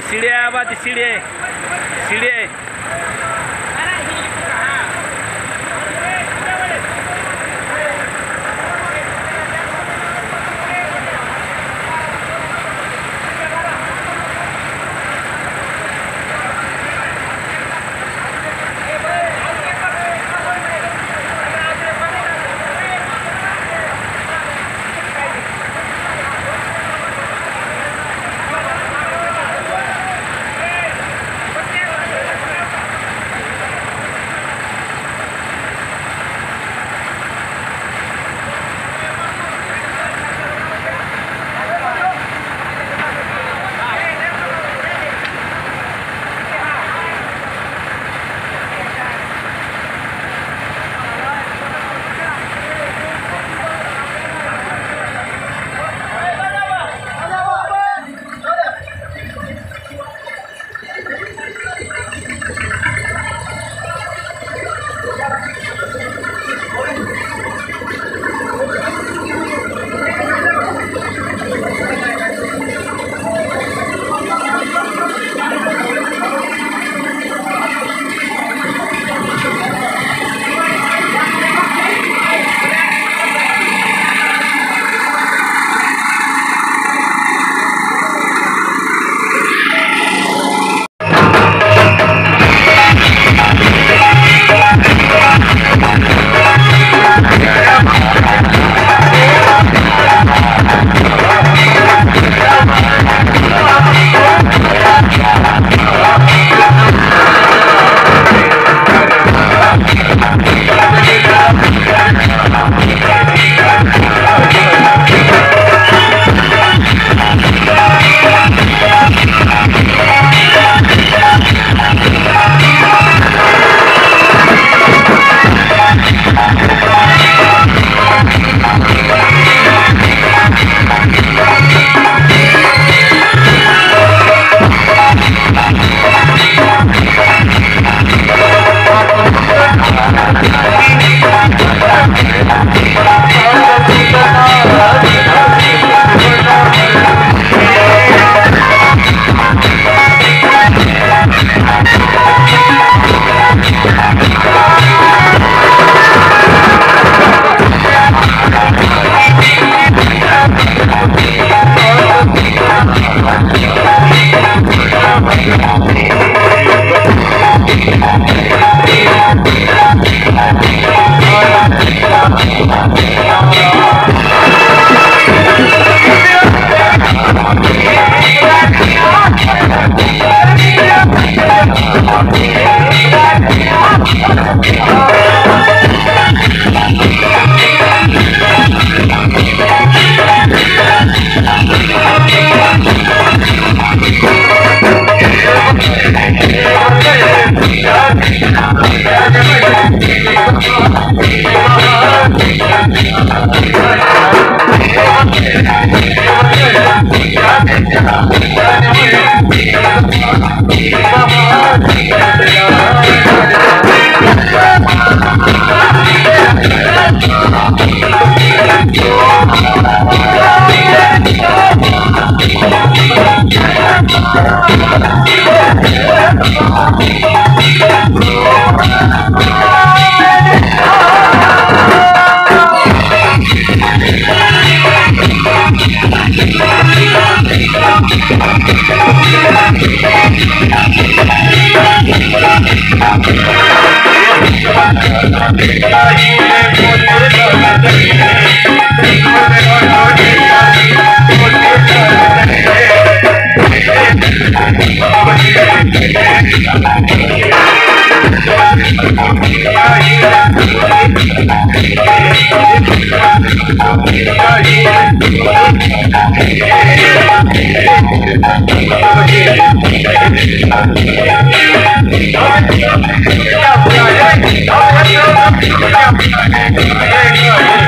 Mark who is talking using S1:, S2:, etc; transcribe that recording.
S1: सीढ़िया आवा सीढ़िया Rock me. I'm Yeah.